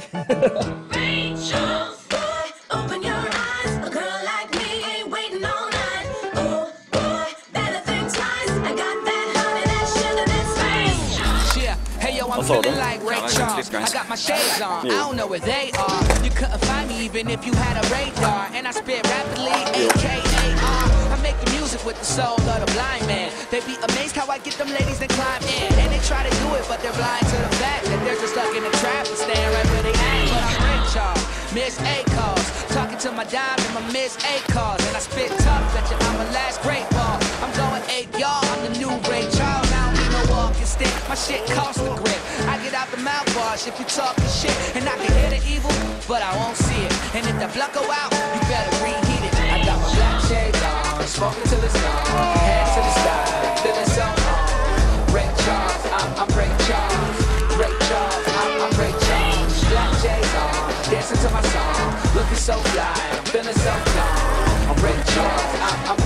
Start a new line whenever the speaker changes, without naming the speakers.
Rachel, boy, open your eyes. A girl like me ain't waiting all night. Oh, boy, better think twice. I got that honey, that sugar, that spice.
Yeah, hey yo, I'm feeling like Ray
Ja, jag
Charles. I got my shades on, I don't know where they are. You couldn't find me even if you had a radar. And I spit rapidly, AKA-R. I make the music with the soul of the blind man. They be amazed how I get them ladies to climb in. And they try to do it, but they're blind to the Miss A calls. Talking to my dime and my Miss A calls. And I spit tough, bet you I'm a last great ball. I'm going eight, y'all. I'm the new Ray Charles. I don't need no walking stick. My shit costs the grip. I get out the mouthwash if you talking shit. And I can hear the evil, but I won't see it. And if the blood go out, you better reheat it. I got my black shades on, smoking so fly, I'm feeling so calm. I'm rich off, I'm, I'm